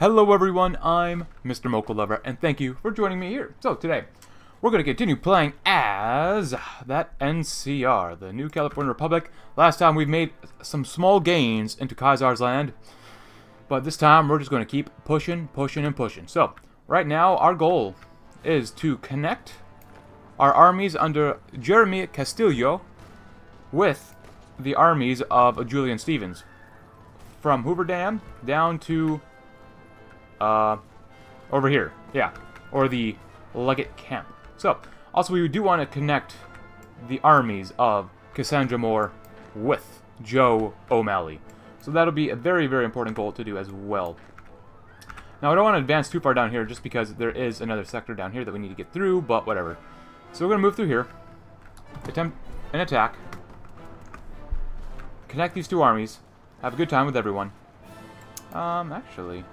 Hello everyone, I'm Mr. Mocha Lover, and thank you for joining me here. So today, we're going to continue playing as that NCR, the New California Republic. Last time we made some small gains into Caesar's land, but this time we're just going to keep pushing, pushing, and pushing. So, right now, our goal is to connect our armies under Jeremy Castillo with the armies of Julian Stevens. From Hoover Dam down to uh, over here. Yeah. Or the Legate's Camp. So, also we do want to connect the armies of Cassandra Moore with Joe O'Malley. So that'll be a very, very important goal to do as well. Now, I don't want to advance too far down here just because there is another sector down here that we need to get through, but whatever. So we're going to move through here, attempt an attack, connect these two armies, have a good time with everyone. Um, actually,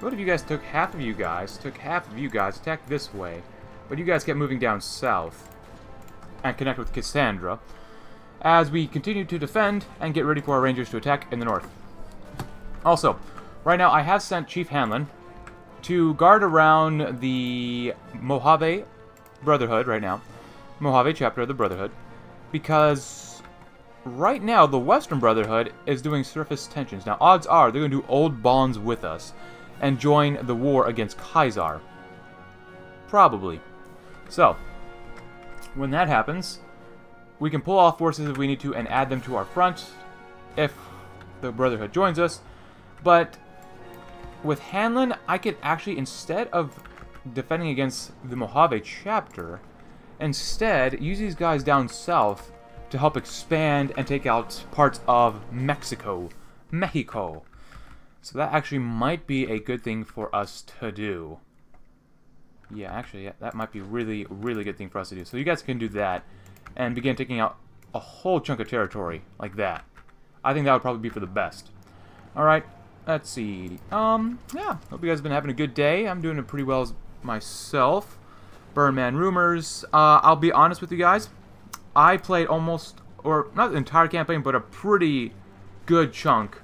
what if you guys took half of you guys, took half of you guys, attacked this way, but you guys kept moving down south and connect with Cassandra as we continue to defend and get ready for our rangers to attack in the north. Also, right now I have sent Chief Hanlon to guard around the Mojave Brotherhood right now, Mojave chapter of the Brotherhood, because right now the Western Brotherhood is doing surface tensions. Now, odds are they're going to do old bonds with us and join the war against Caesar. Probably. So, when that happens, we can pull off forces if we need to and add them to our front if the Brotherhood joins us. But with Hanlon, I could actually, instead of defending against the Mojave chapter, instead use these guys down south to help expand and take out parts of Mexico. Mexico. So that actually might be a good thing for us to do. Yeah, actually, yeah, that might be really, really good thing for us to do. So you guys can do that and begin taking out a whole chunk of territory like that. I think that would probably be for the best. Alright, let's see. Um, yeah, hope you guys have been having a good day. I'm doing it pretty well myself. Burnman Rumors. Uh, I'll be honest with you guys. I played almost, or not the entire campaign, but a pretty good chunk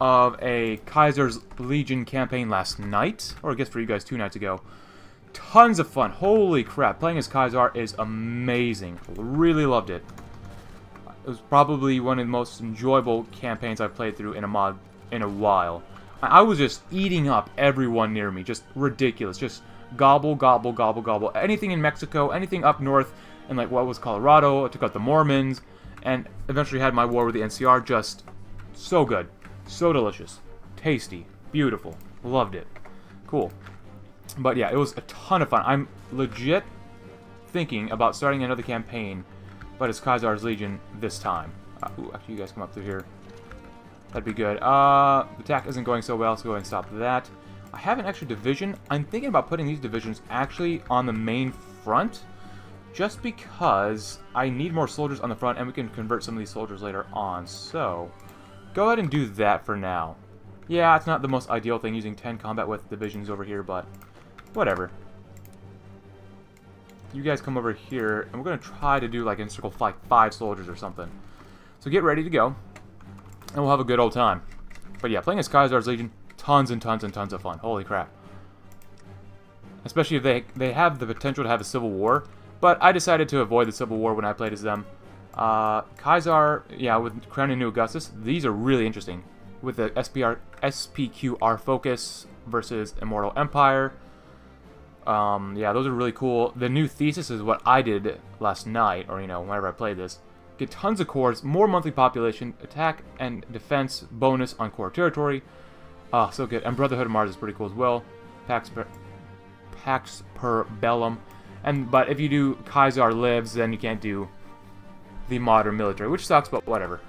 of a Kaiser's Legion campaign last night, or I guess for you guys two nights ago. Tons of fun. Holy crap. Playing as Kaiser is amazing. Really loved it. It was probably one of the most enjoyable campaigns I've played through in a mod in a while. I was just eating up everyone near me. Just ridiculous. Just gobble, gobble, gobble, gobble. Anything in Mexico, anything up north in like what was Colorado. I took out the Mormons and eventually had my war with the NCR. Just so good. So delicious. Tasty. Beautiful. Loved it. Cool. But yeah, it was a ton of fun. I'm legit thinking about starting another campaign, but it's Caesar's Legion this time. Uh, ooh, actually, you guys come up through here. That'd be good. Uh, the attack isn't going so well, so go ahead and stop that. I have an extra division. I'm thinking about putting these divisions actually on the main front, just because I need more soldiers on the front, and we can convert some of these soldiers later on. So, Go ahead and do that for now. Yeah, it's not the most ideal thing using 10 combat with divisions over here, but whatever. You guys come over here, and we're going to try to do like encircle like five soldiers or something. So get ready to go, and we'll have a good old time. But yeah, playing as Caesar's Legion, tons and tons and tons of fun. Holy crap. Especially if they, they have the potential to have a civil war, but I decided to avoid the civil war when I played as them. Uh, Caesar, yeah, with Crowning New Augustus, these are really interesting. With the SPR, SPQR focus versus Immortal Empire. Um, yeah, those are really cool. The new thesis is what I did last night, or, you know, whenever I played this. Get tons of cores, more monthly population, attack and defense bonus on core territory. Ah, so good. And Brotherhood of Mars is pretty cool as well. Pax per, per Bellum. And, but if you do Caesar Lives, then you can't do the modern military, which sucks, but whatever.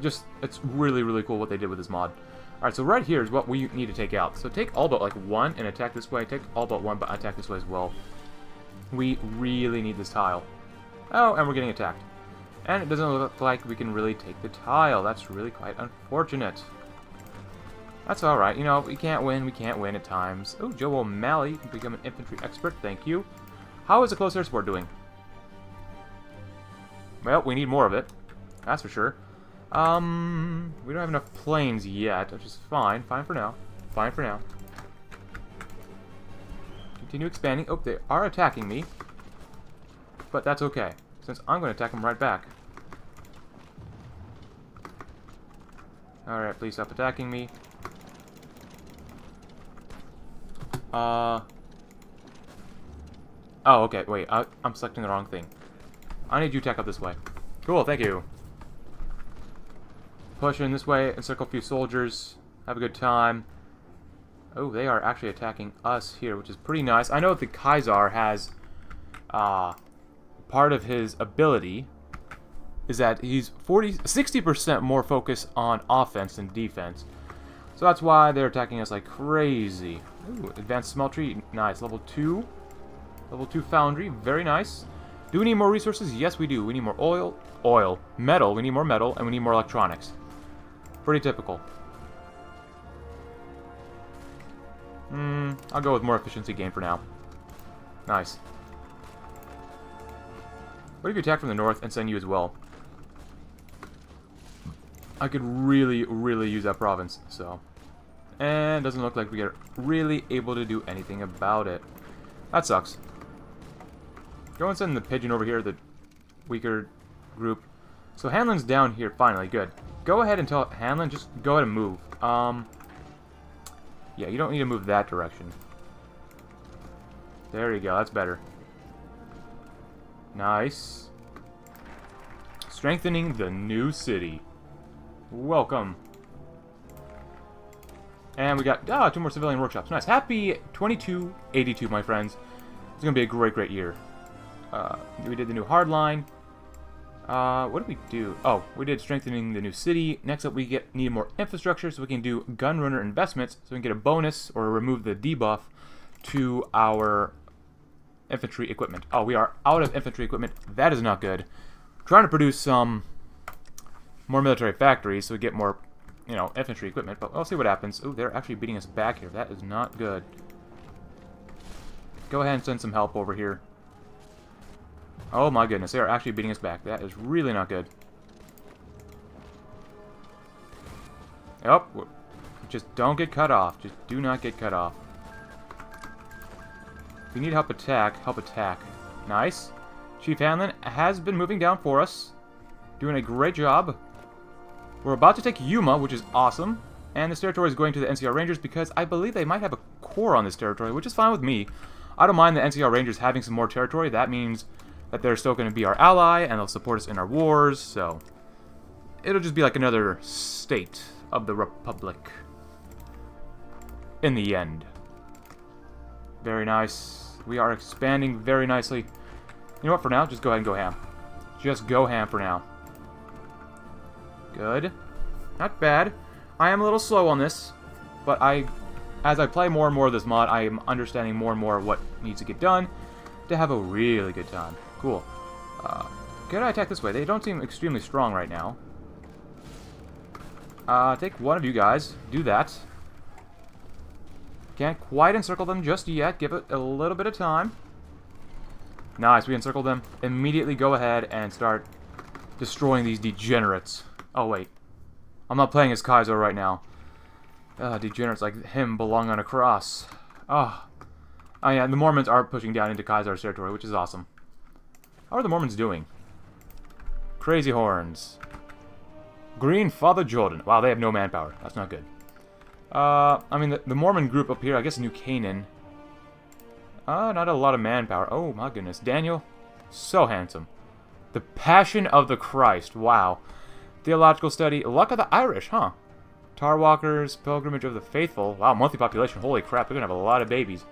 Just, it's really, really cool what they did with this mod. Alright, so right here is what we need to take out. So take all but like one and attack this way. Take all but one, but attack this way as well. We really need this tile. Oh, and we're getting attacked. And it doesn't look like we can really take the tile. That's really quite unfortunate. That's alright. You know, we can't win. We can't win at times. Oh, Joe O'Malley become an infantry expert. Thank you. How is the close air support doing? Well, we need more of it. That's for sure. Um, we don't have enough planes yet, which is fine. Fine for now. fine for now. Continue expanding. Oh, they are attacking me. But that's okay, since I'm going to attack them right back. Alright, please stop attacking me. Uh... Oh, okay, wait, I, I'm selecting the wrong thing. I need you to attack up this way. Cool, thank you. Push in this way, encircle a few soldiers, have a good time. Oh, they are actually attacking us here, which is pretty nice. I know the Caesar has, uh, part of his ability is that he's 40, 60% more focused on offense than defense. So that's why they're attacking us like crazy. Ooh, advanced smeltery, nice. Level 2. Level 2 foundry, very nice. Do we need more resources? Yes, we do. We need more oil, oil, metal, we need more metal, and we need more electronics. Pretty typical. Hmm, I'll go with more efficiency gain for now. Nice. What if you attack from the north and send you as well? I could really, really use that province, so. And doesn't look like we are really able to do anything about it. That sucks. Go and send the pigeon over here, the weaker group. So Hanlon's down here, finally, good. Go ahead and tell Hanlon, just go ahead and move. Um, yeah, you don't need to move that direction. There you go, that's better. Nice. Strengthening the new city. Welcome. And we got ah, two more civilian workshops. Nice. Happy 2282, my friends. It's going to be a great, great year. Uh, we did the new hardline. Uh, what did we do? Oh, we did strengthening the new city. Next up, we get need more infrastructure, so we can do gunrunner investments, so we can get a bonus or remove the debuff to our infantry equipment. Oh, we are out of infantry equipment. That is not good. trying to produce some more military factories so we get more, you know, infantry equipment, but we'll see what happens. Oh, they're actually beating us back here. That is not good. Go ahead and send some help over here. Oh my goodness, they are actually beating us back. That is really not good. Oh, just don't get cut off. Just do not get cut off. If you need help attack, help attack. Nice. Chief Hanlon has been moving down for us. Doing a great job. We're about to take Yuma, which is awesome. And this territory is going to the NCR Rangers because I believe they might have a core on this territory, which is fine with me. I don't mind the NCR Rangers having some more territory. That means that they're still going to be our ally and they'll support us in our wars, so... It'll just be like another state of the Republic. In the end. Very nice. We are expanding very nicely. You know what, for now, just go ahead and go ham. Just go ham for now. Good. Not bad. I am a little slow on this, but I, as I play more and more of this mod, I am understanding more and more what needs to get done to have a really good time. Cool. Uh, I attack this way? They don't seem extremely strong right now. Uh, take one of you guys. Do that. Can't quite encircle them just yet. Give it a little bit of time. Nice, we encircled them. Immediately go ahead and start destroying these degenerates. Oh, wait. I'm not playing as Kaiser right now. Uh, degenerates like him belong on a cross. Oh. Oh, yeah, the Mormons are pushing down into Kaiser's territory, which is awesome. How are the Mormons doing? Crazy Horns. Green Father Jordan. Wow, they have no manpower. That's not good. Uh, I mean, the, the Mormon group up here, I guess New Canaan. Uh, not a lot of manpower. Oh, my goodness. Daniel, so handsome. The Passion of the Christ. Wow. Theological study. Luck of the Irish, huh? Tarwalkers, Pilgrimage of the Faithful. Wow, monthly population. Holy crap, they're going to have a lot of babies.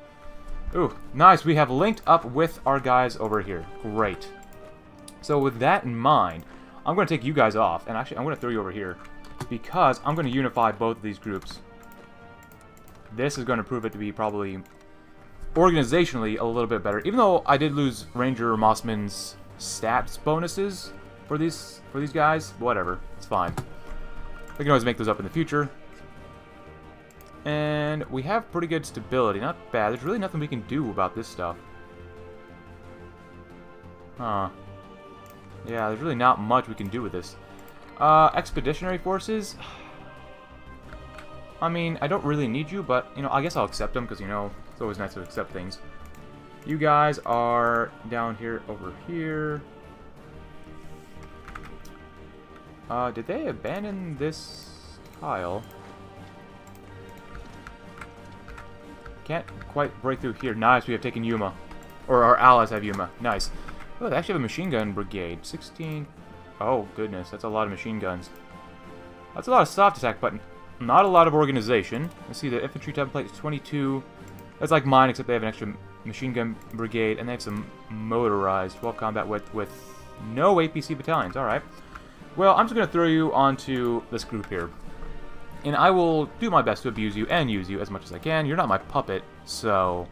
Ooh, nice. We have linked up with our guys over here. Great. So with that in mind, I'm going to take you guys off. And actually, I'm going to throw you over here. Because I'm going to unify both of these groups. This is going to prove it to be probably organizationally a little bit better. Even though I did lose Ranger Mossman's stats bonuses for these for these guys, whatever. It's fine. We can always make those up in the future. And we have pretty good stability. Not bad. There's really nothing we can do about this stuff. Huh. Yeah, there's really not much we can do with this. Uh, expeditionary forces? I mean, I don't really need you, but, you know, I guess I'll accept them, because, you know, it's always nice to accept things. You guys are down here, over here. Uh, did they abandon this tile? Can't quite break through here. Nice, we have taken Yuma. Or our allies have Yuma. Nice. Oh, they actually have a machine gun brigade. 16. Oh, goodness. That's a lot of machine guns. That's a lot of soft attack, but not a lot of organization. Let's see, the infantry template is 22. That's like mine, except they have an extra machine gun brigade, and they have some motorized 12 combat with, with no APC battalions. Alright. Well, I'm just going to throw you onto this group here. And I will do my best to abuse you and use you as much as I can. You're not my puppet, so...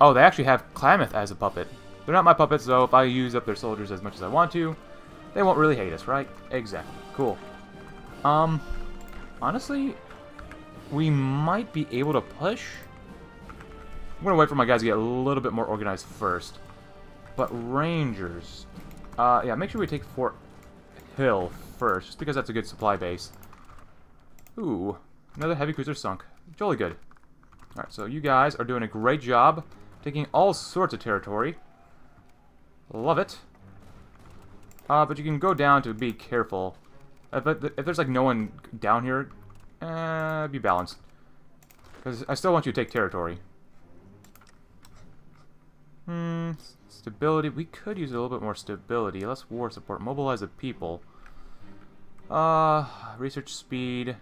Oh, they actually have Klamath as a puppet. They're not my puppets, so if I use up their soldiers as much as I want to, they won't really hate us, right? Exactly. Cool. Um, honestly, we might be able to push. I'm going to wait for my guys to get a little bit more organized first. But Rangers... Uh, yeah, make sure we take Fort Hill first, just because that's a good supply base. Ooh, another heavy cruiser sunk. Jolly good. Alright, so you guys are doing a great job, taking all sorts of territory. Love it. Uh, but you can go down to be careful. If, if there's like no one down here, uh, be balanced. Because I still want you to take territory. Hmm, stability. We could use a little bit more stability. Less war support. Mobilize the people. Uh, research speed.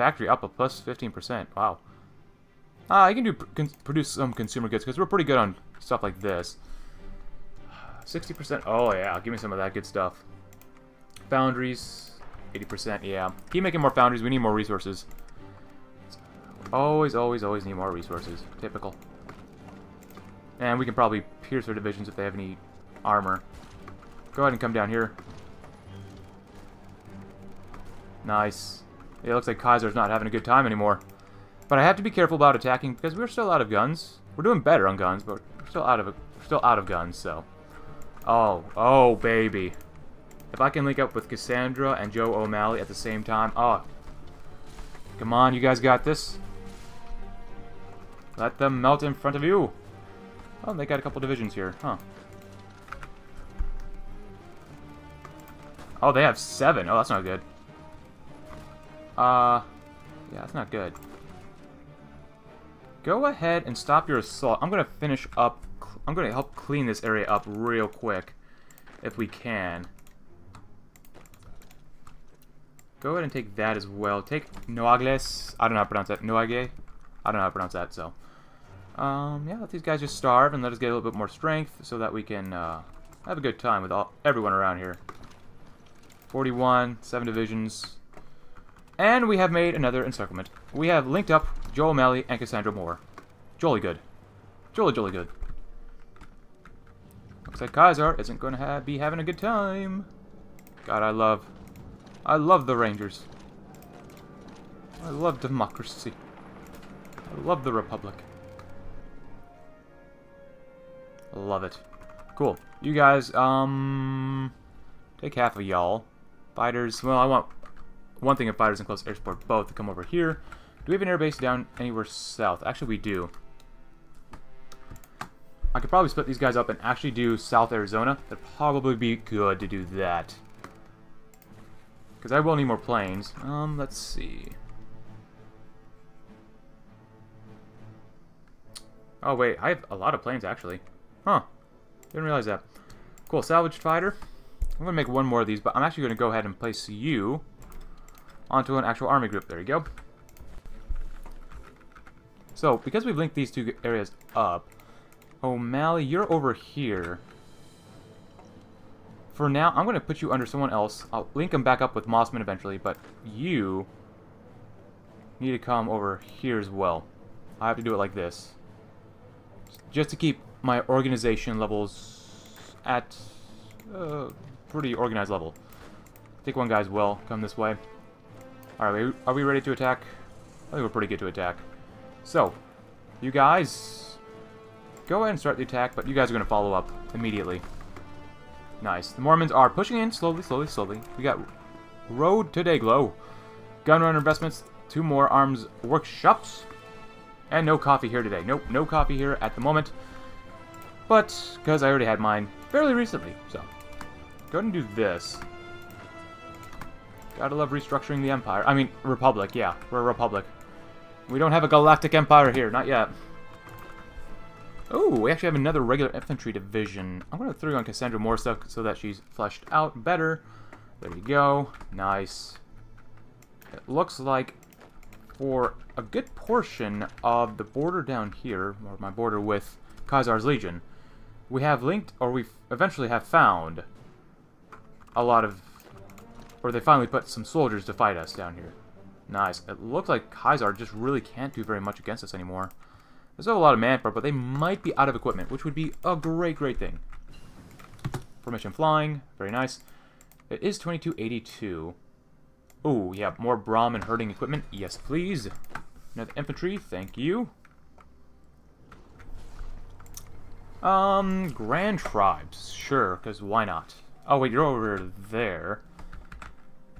Factory up a plus 15%. Wow. Ah, I can do produce some consumer goods because we're pretty good on stuff like this. 60%. Oh, yeah. Give me some of that good stuff. Foundries. 80%. Yeah. Keep making more foundries. We need more resources. Always, always, always need more resources. Typical. And we can probably pierce their divisions if they have any armor. Go ahead and come down here. Nice. It looks like Kaiser's not having a good time anymore. But I have to be careful about attacking because we're still out of guns. We're doing better on guns, but we're still out of we're still out of guns, so. Oh, oh baby. If I can link up with Cassandra and Joe O'Malley at the same time, oh. Come on, you guys got this. Let them melt in front of you. Oh, they got a couple divisions here, huh. Oh, they have seven. Oh, that's not good. Uh, yeah, that's not good. Go ahead and stop your assault. I'm going to finish up... I'm going to help clean this area up real quick, if we can. Go ahead and take that as well. Take Noagles. I don't know how to pronounce that. Noage? I don't know how to pronounce that, so... Um, yeah, let these guys just starve and let us get a little bit more strength so that we can uh, have a good time with all everyone around here. 41, 7 divisions, and we have made another encirclement. We have linked up Joe O'Malley and Cassandra Moore. Jolly good. Jolly, jolly good. Looks like Kaiser isn't going to ha be having a good time. God, I love... I love the Rangers. I love democracy. I love the Republic. Love it. Cool. You guys, um... Take half of y'all. Fighters, well, I want one thing of fighters and close air support both to come over here. Do we have an airbase down anywhere south? Actually, we do. I could probably split these guys up and actually do South Arizona. That'd probably be good to do that. Because I will need more planes. Um, let's see. Oh, wait. I have a lot of planes, actually. Huh. Didn't realize that. Cool. Salvaged fighter. I'm going to make one more of these, but I'm actually going to go ahead and place you onto an actual army group. There you go. So, because we've linked these two areas up, O'Malley, you're over here. For now, I'm going to put you under someone else. I'll link them back up with Mossman eventually, but you need to come over here as well. I have to do it like this. Just to keep my organization levels at a uh, pretty organized level. Take one guy as well. Come this way. Alright, are we ready to attack? I think we're pretty good to attack. So, you guys, go ahead and start the attack, but you guys are going to follow up immediately. Nice. The Mormons are pushing in slowly, slowly, slowly. We got Road to Dayglow. Gun runner investments. two more arms workshops. And no coffee here today. Nope, no coffee here at the moment. But, because I already had mine fairly recently, so. Go ahead and do this. Gotta love restructuring the Empire. I mean, Republic, yeah. We're a Republic. We don't have a Galactic Empire here, not yet. Oh, we actually have another regular infantry division. I'm to throw on Cassandra more stuff so that she's fleshed out better. There you go. Nice. It looks like for a good portion of the border down here, or my border with Caesar's Legion, we have linked, or we eventually have found a lot of, or they finally put some soldiers to fight us down here. Nice. It looks like Caesar just really can't do very much against us anymore. There's still a lot of manpower, but they might be out of equipment, which would be a great, great thing. Permission flying. Very nice. It is 2282. Oh, yeah, more Brahmin herding equipment. Yes, please. Another infantry. Thank you. Um, Grand Tribes. Sure, because why not? Oh, wait, you're over there.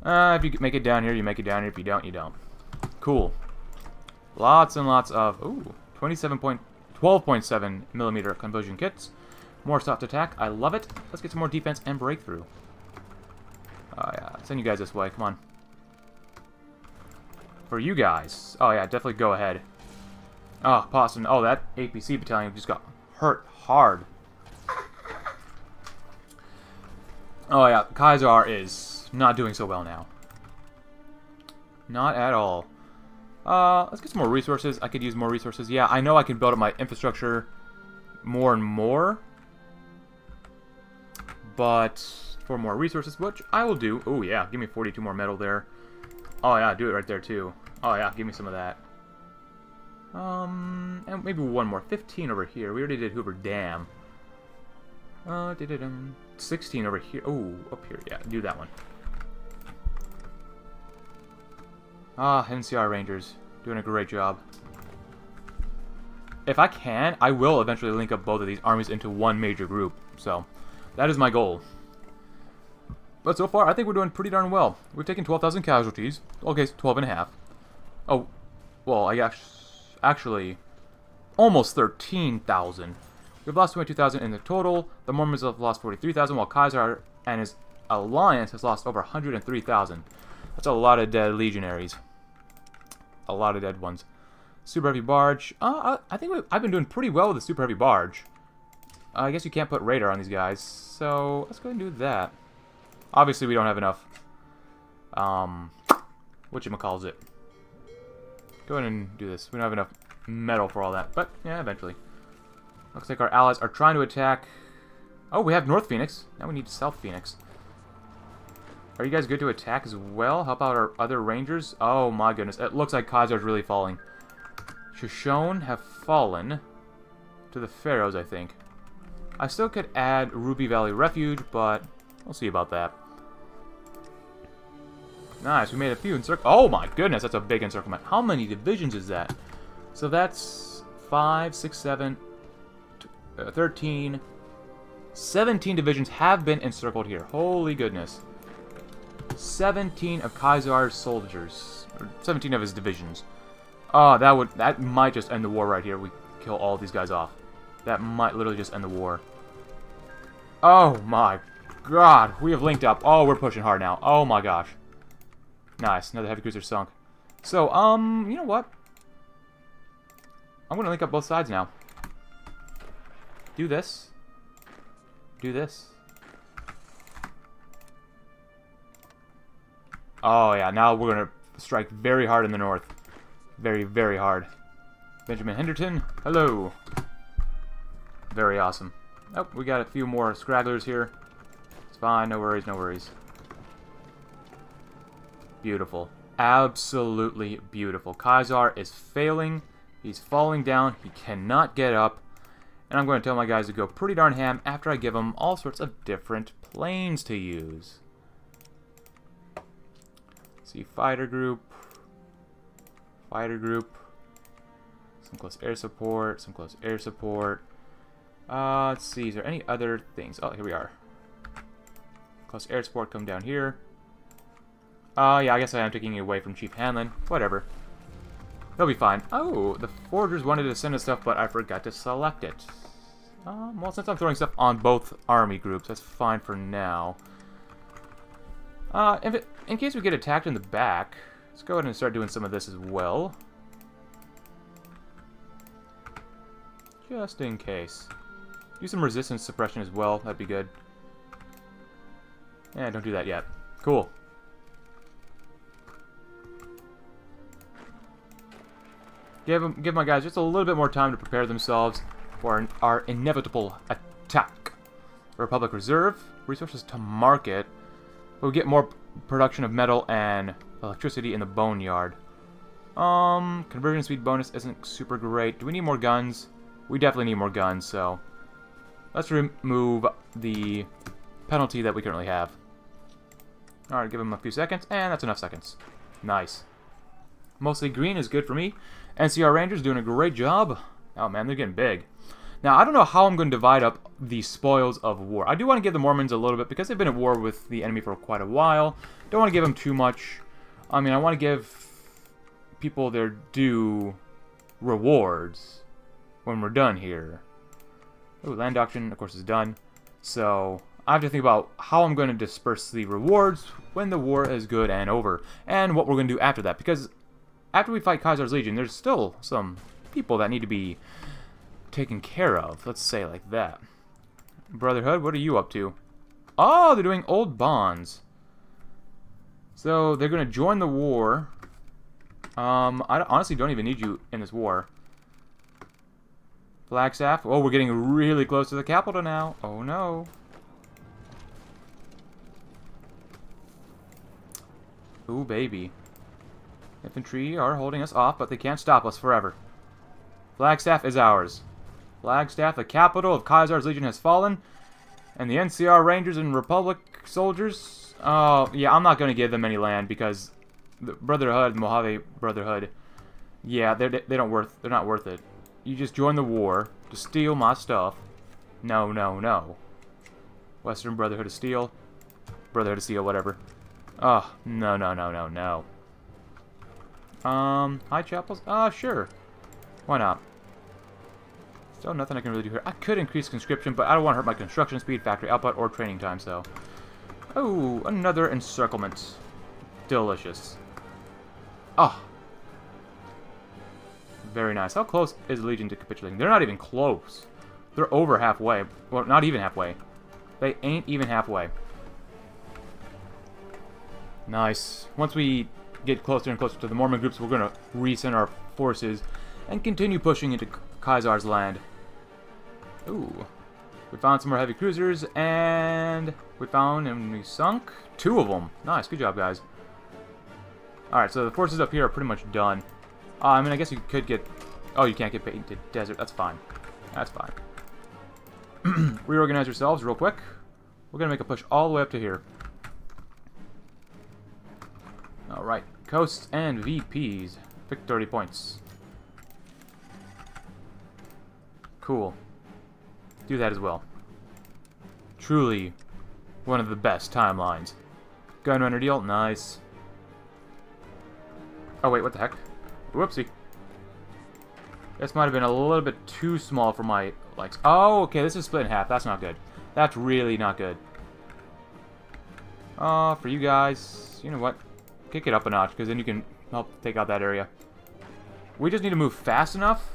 Uh, if you make it down here, you make it down here. If you don't, you don't. Cool. Lots and lots of... Ooh, 27 point... 12.7 millimeter conversion kits. More soft attack. I love it. Let's get some more defense and breakthrough. Oh, yeah. Send you guys this way. Come on. For you guys. Oh, yeah. Definitely go ahead. Oh, Boston. Oh, that APC battalion just got hurt hard. Oh, yeah. Kaiser is not doing so well now. Not at all. Uh, let's get some more resources. I could use more resources. Yeah, I know I can build up my infrastructure more and more. But for more resources, which I will do. Oh, yeah, give me 42 more metal there. Oh, yeah, do it right there, too. Oh, yeah, give me some of that. Um, and maybe one more. 15 over here. We already did Hoover Dam. Uh, did it, um, 16 over here. Oh, up here. Yeah, do that one. Ah, NCR Rangers. Doing a great job. If I can, I will eventually link up both of these armies into one major group. So, that is my goal. But so far, I think we're doing pretty darn well. We've taken 12,000 casualties. Okay, 12 and a half. Oh, well, I guess, actually, almost 13,000. We've lost 22,000 in the total. The Mormons have lost 43,000, while Kaiser and his alliance has lost over 103,000. That's a lot of dead legionaries a lot of dead ones. Super Heavy Barge. Uh, I think I've been doing pretty well with the Super Heavy Barge. Uh, I guess you can't put radar on these guys, so let's go and do that. Obviously, we don't have enough, um, whatchamacalls it. Go ahead and do this. We don't have enough metal for all that, but, yeah, eventually. Looks like our allies are trying to attack... Oh, we have North Phoenix. Now we need South Phoenix. Are you guys good to attack as well? Help out our other rangers? Oh my goodness. It looks like Khazar's really falling. Shoshone have fallen to the Pharaohs, I think. I still could add Ruby Valley Refuge, but we'll see about that. Nice, we made a few encircle- Oh my goodness, that's a big encirclement. How many divisions is that? So that's 5, 6, 7, uh, 13, 17 divisions have been encircled here. Holy goodness. 17 of Caesar's soldiers, or 17 of his divisions. Oh, that would that might just end the war right here. We kill all these guys off. That might literally just end the war. Oh my god, we have linked up. Oh, we're pushing hard now. Oh my gosh. Nice, another heavy cruiser sunk. So, um, you know what? I'm gonna link up both sides now. Do this. Do this. Oh, yeah, now we're going to strike very hard in the north. Very, very hard. Benjamin Henderson, hello. Very awesome. Oh, we got a few more scragglers here. It's fine, no worries, no worries. Beautiful. Absolutely beautiful. Caesar is failing. He's falling down. He cannot get up. And I'm going to tell my guys to go pretty darn ham after I give them all sorts of different planes to use see, fighter group, fighter group, some close air support, some close air support. Uh, let's see, is there any other things? Oh, here we are. Close air support come down here. Uh, yeah, I guess I am taking it away from Chief Hanlon. Whatever. He'll be fine. Oh, the forgers wanted to send us stuff, but I forgot to select it. Um, well, since I'm throwing stuff on both army groups, that's fine for now. Uh, in case we get attacked in the back, let's go ahead and start doing some of this as well. Just in case. Do some resistance suppression as well, that'd be good. Yeah, don't do that yet. Cool. Give, them, give my guys just a little bit more time to prepare themselves for an, our inevitable attack. Republic Reserve, resources to market. We'll get more production of metal and electricity in the boneyard. Um, conversion speed bonus isn't super great. Do we need more guns? We definitely need more guns, so... Let's remove the penalty that we currently have. Alright, give him a few seconds, and that's enough seconds. Nice. Mostly green is good for me. NCR Rangers doing a great job. Oh man, they're getting big. Now, I don't know how I'm going to divide up the spoils of war. I do want to give the Mormons a little bit because they've been at war with the enemy for quite a while. Don't want to give them too much. I mean, I want to give people their due rewards when we're done here. Oh, land auction, of course, is done. So, I have to think about how I'm going to disperse the rewards when the war is good and over. And what we're going to do after that. Because after we fight Kaiser's Legion, there's still some people that need to be taken care of. Let's say like that. Brotherhood, what are you up to? Oh, they're doing old bonds. So they're going to join the war. Um, I honestly don't even need you in this war. Flagstaff. Oh, we're getting really close to the capital now. Oh, no. Ooh, baby. Infantry are holding us off, but they can't stop us forever. Flagstaff is ours. Flagstaff, the capital of Caesar's Legion, has fallen. And the NCR Rangers and Republic soldiers... Oh, yeah, I'm not going to give them any land because the Brotherhood, Mojave Brotherhood, yeah, they're, they don't worth, they're not worth it. You just join the war to steal my stuff. No, no, no. Western Brotherhood of Steel. Brotherhood of Steel, whatever. Oh, no, no, no, no, no. Um, High Chapels? Ah, uh, sure. Why not? Still nothing I can really do here. I could increase conscription, but I don't want to hurt my construction speed, factory output, or training time, so... Oh, another encirclement. Delicious. Oh. Very nice. How close is Legion to capitulating? They're not even close. They're over halfway. Well, not even halfway. They ain't even halfway. Nice. Once we get closer and closer to the Mormon groups, we're going to recent our forces and continue pushing into Caesar's land. Ooh. We found some more heavy cruisers, and we found and we sunk two of them. Nice, good job, guys. Alright, so the forces up here are pretty much done. Uh, I mean, I guess you could get... Oh, you can't get painted desert. That's fine. That's fine. Reorganize yourselves real quick. We're going to make a push all the way up to here. Alright, coasts and VPs. Pick 30 points. Cool do that as well. Truly one of the best timelines. Gunrunner deal, nice. Oh wait, what the heck? Whoopsie. This might have been a little bit too small for my likes. Oh, okay, this is split in half. That's not good. That's really not good. Uh, for you guys, you know what? Kick it up a notch, because then you can help take out that area. We just need to move fast enough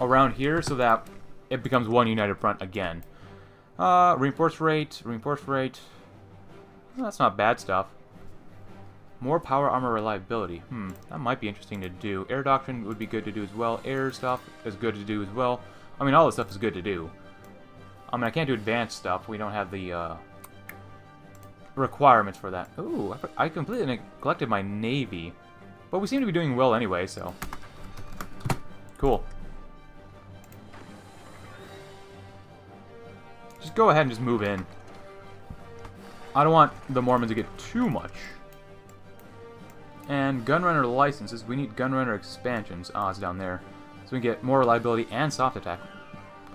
around here so that it becomes one united front again. Uh, reinforce rate, reinforce rate. That's not bad stuff. More power armor reliability. Hmm, that might be interesting to do. Air doctrine would be good to do as well. Air stuff is good to do as well. I mean, all this stuff is good to do. I mean, I can't do advanced stuff. We don't have the uh, requirements for that. Ooh, I, I completely neglected my navy. But we seem to be doing well anyway, so... Cool. Just go ahead and just move in. I don't want the Mormons to get too much. And Gunrunner licenses, we need Gunrunner expansions. Ah, oh, it's down there. So we can get more reliability and soft attack.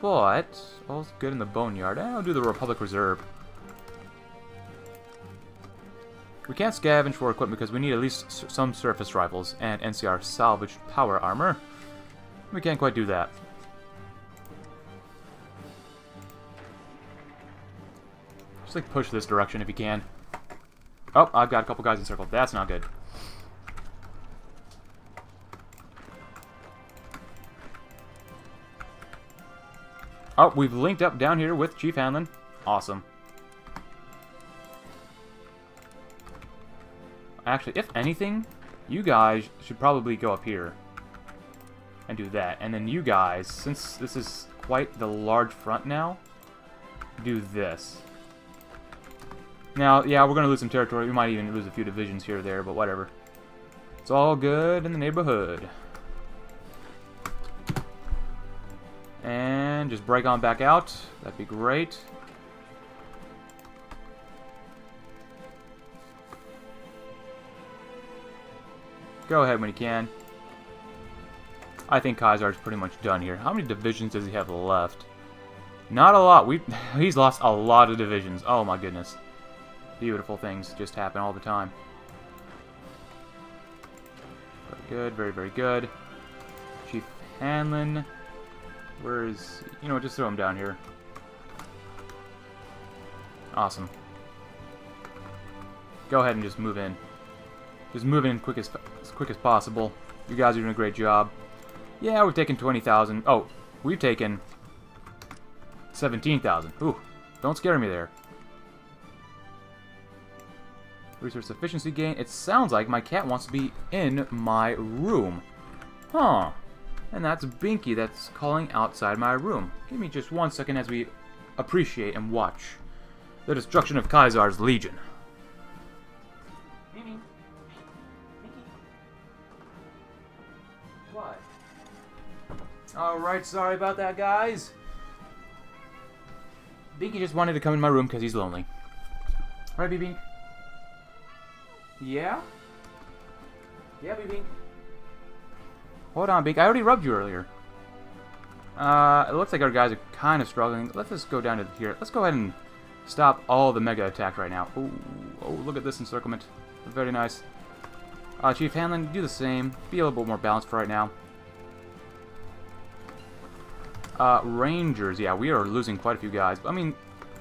But, all's good in the Boneyard. Eh, I'll do the Republic Reserve. We can't scavenge for equipment because we need at least some service rifles and NCR salvaged power armor. We can't quite do that. Just like push this direction if you can. Oh, I've got a couple guys encircled. That's not good. Oh, we've linked up down here with Chief Hanlon. Awesome. Actually, if anything, you guys should probably go up here and do that. And then you guys, since this is quite the large front now, do this. Now, yeah, we're going to lose some territory. We might even lose a few divisions here or there, but whatever. It's all good in the neighborhood. And just break on back out. That'd be great. Go ahead when you can. I think Caesar's pretty much done here. How many divisions does he have left? Not a lot. We He's lost a lot of divisions. Oh my goodness. Beautiful things just happen all the time. Very good, very, very good. Chief Hanlon. Where is... You know what, just throw him down here. Awesome. Go ahead and just move in. Just move in quick as, as quick as possible. You guys are doing a great job. Yeah, we've taken 20,000. Oh, we've taken 17,000. Ooh, don't scare me there. Resource efficiency gain. It sounds like my cat wants to be in my room. Huh. And that's Binky that's calling outside my room. Give me just one second as we appreciate and watch the destruction of Caesar's legion. What? Alright, sorry about that, guys. Binky just wanted to come in my room because he's lonely. Right, Bink? Yeah? Yeah, Bink? Hold on, Bink. I already rubbed you earlier. Uh, it looks like our guys are kind of struggling. Let's just go down to here. Let's go ahead and stop all the mega attack right now. Ooh, oh, look at this encirclement. Very nice. Uh, Chief Hanlon, do the same. Be a little bit more balanced for right now. Uh, Rangers, yeah, we are losing quite a few guys. I mean,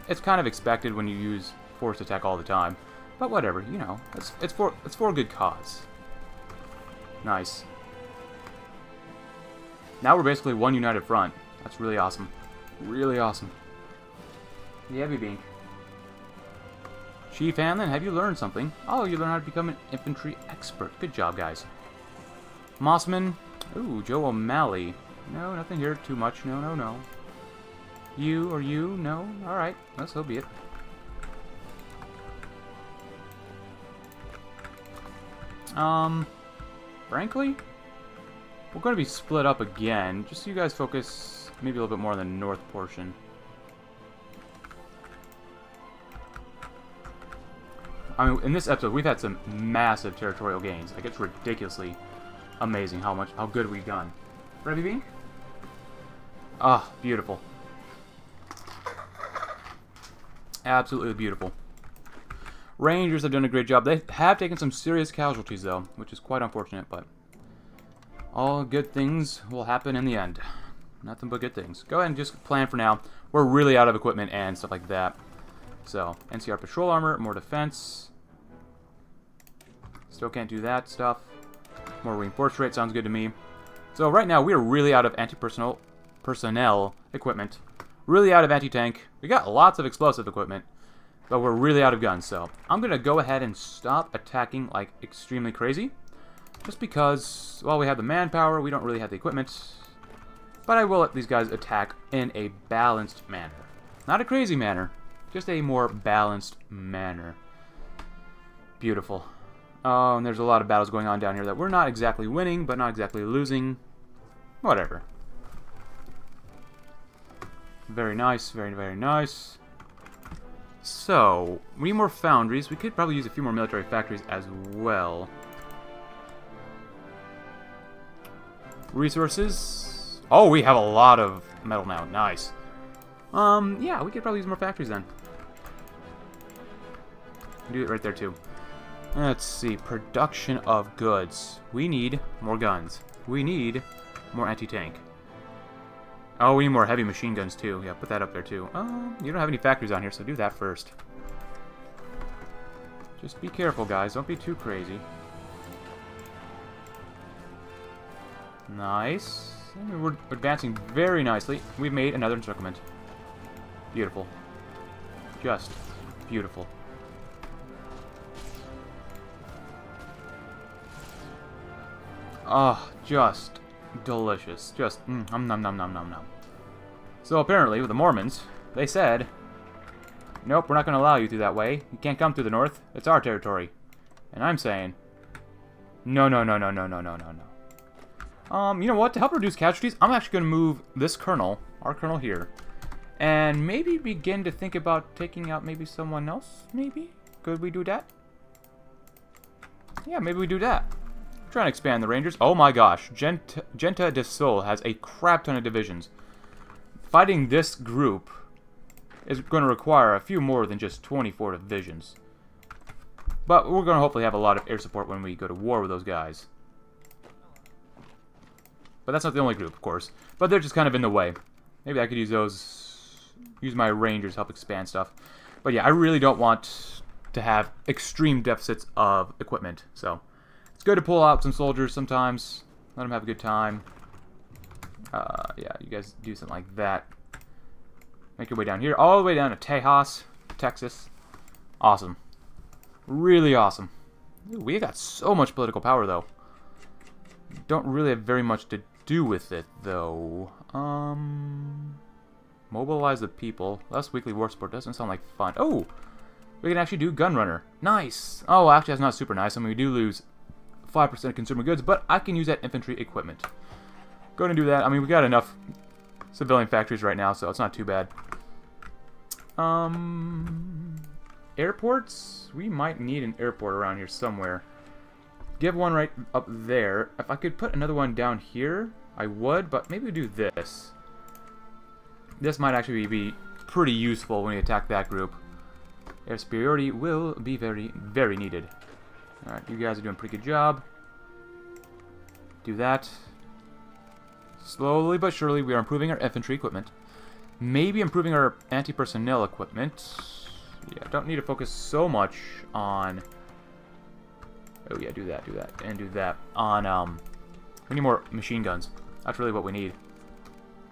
it's kind of expected when you use force attack all the time. But whatever, you know, it's, it's, for, it's for a good cause. Nice. Now we're basically one united front. That's really awesome. Really awesome. Yeah, Bink. Chief Hanlon, have you learned something? Oh, you learned how to become an infantry expert. Good job, guys. Mossman. Ooh, Joe O'Malley. No, nothing here too much. No, no, no. You or you? No? Alright. Well, so be it. Um, frankly, we're going to be split up again, just so you guys focus maybe a little bit more on the north portion. I mean, in this episode, we've had some massive territorial gains. Like, it's ridiculously amazing how much, how good we've done. Ready, Bink? Ah, beautiful. Absolutely beautiful. Rangers have done a great job. They have taken some serious casualties, though, which is quite unfortunate, but all good things will happen in the end. Nothing but good things. Go ahead and just plan for now. We're really out of equipment and stuff like that. So, NCR patrol armor, more defense. Still can't do that stuff. More reinforced rate sounds good to me. So right now, we are really out of anti-personnel personnel equipment. Really out of anti-tank. We got lots of explosive equipment, but we're really out of guns. So I'm going to go ahead and stop attacking like extremely crazy. Just because, while we have the manpower, we don't really have the equipment. But I will let these guys attack in a balanced manner. Not a crazy manner, just a more balanced manner. Beautiful. Oh, and there's a lot of battles going on down here that we're not exactly winning, but not exactly losing. Whatever. Very nice, very, very nice. So, we need more foundries. We could probably use a few more military factories as well. Resources. Oh, we have a lot of metal now. Nice. Um, yeah, we could probably use more factories then. Do it right there, too. Let's see. Production of goods. We need more guns. We need more anti-tank. Oh, we need more heavy machine guns, too. Yeah, put that up there, too. Um, you don't have any factories on here, so do that first. Just be careful, guys. Don't be too crazy. Nice. We're advancing very nicely. We've made another encirclement. Beautiful. Just beautiful. Ah, oh, just delicious. Just, mm, nom nom nom nom nom nom. So apparently, with the Mormons, they said, Nope, we're not going to allow you through that way. You can't come through the north. It's our territory. And I'm saying, no, no, no, no, no, no, no, no, no. Um, you know what? To help reduce casualties, I'm actually going to move this colonel, our colonel here, and maybe begin to think about taking out maybe someone else, maybe? Could we do that? Yeah, maybe we do that. Trying to expand the Rangers. Oh my gosh, Gent Genta de Sol has a crap ton of divisions. Fighting this group is going to require a few more than just 24 divisions. But we're going to hopefully have a lot of air support when we go to war with those guys. But that's not the only group, of course. But they're just kind of in the way. Maybe I could use those, use my rangers to help expand stuff. But yeah, I really don't want to have extreme deficits of equipment. So it's good to pull out some soldiers sometimes. Let them have a good time. Uh, yeah, you guys do something like that. Make your way down here, all the way down to Tejas, Texas. Awesome. Really awesome. Ooh, we got so much political power, though. Don't really have very much to do with it, though. Um, mobilize the people. Less weekly war support doesn't sound like fun. Oh, we can actually do Gunrunner. Nice. Oh, actually, that's not super nice. I mean, we do lose 5% of consumer goods, but I can use that infantry equipment. Go and do that. I mean, we got enough civilian factories right now, so it's not too bad. Um, airports? We might need an airport around here somewhere. Give one right up there. If I could put another one down here, I would, but maybe do this. This might actually be pretty useful when we attack that group. Air superiority will be very, very needed. Alright, you guys are doing a pretty good job. Do that. Slowly but surely, we are improving our infantry equipment. Maybe improving our anti-personnel equipment. Yeah, don't need to focus so much on... Oh yeah, do that, do that, and do that. On, um... We need more machine guns. That's really what we need.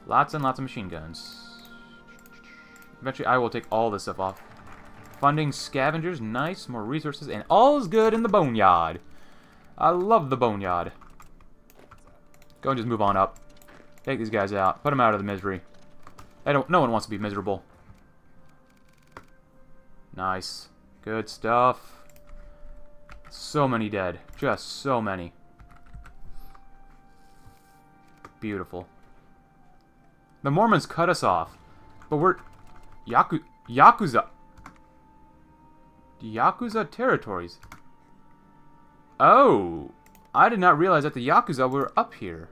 Lots and lots of machine guns. Eventually, I will take all this stuff off. Funding scavengers, nice. More resources, and all is good in the boneyard. I love the boneyard. Go and just move on up. Take these guys out. Put them out of the misery. I don't. No one wants to be miserable. Nice. Good stuff. So many dead. Just so many. Beautiful. The Mormons cut us off. But we're... Yaku... Yakuza... Yakuza territories. Oh! I did not realize that the Yakuza were up here.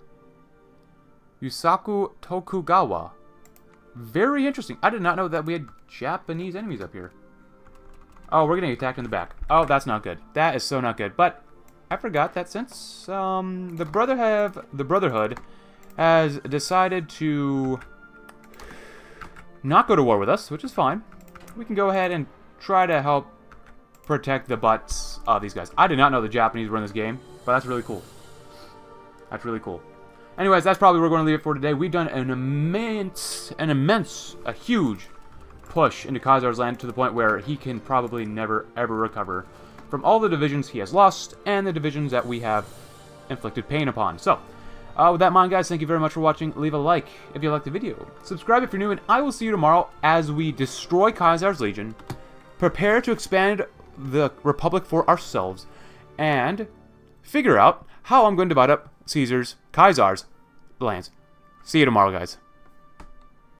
Yusaku Tokugawa. Very interesting. I did not know that we had Japanese enemies up here. Oh, we're getting attacked in the back. Oh, that's not good. That is so not good. But I forgot that since um, the brother have the Brotherhood has decided to not go to war with us, which is fine. We can go ahead and try to help protect the butts of these guys. I did not know the Japanese were in this game, but that's really cool. That's really cool. Anyways, that's probably where we're going to leave it for today. We've done an immense, an immense, a huge push into Caesar's land to the point where he can probably never, ever recover from all the divisions he has lost and the divisions that we have inflicted pain upon. So, uh, with that in mind, guys, thank you very much for watching. Leave a like if you liked the video. Subscribe if you're new, and I will see you tomorrow as we destroy Caesar's Legion, prepare to expand the Republic for ourselves, and figure out how I'm going to divide up Caesar's, Caesar's lands. See you tomorrow, guys.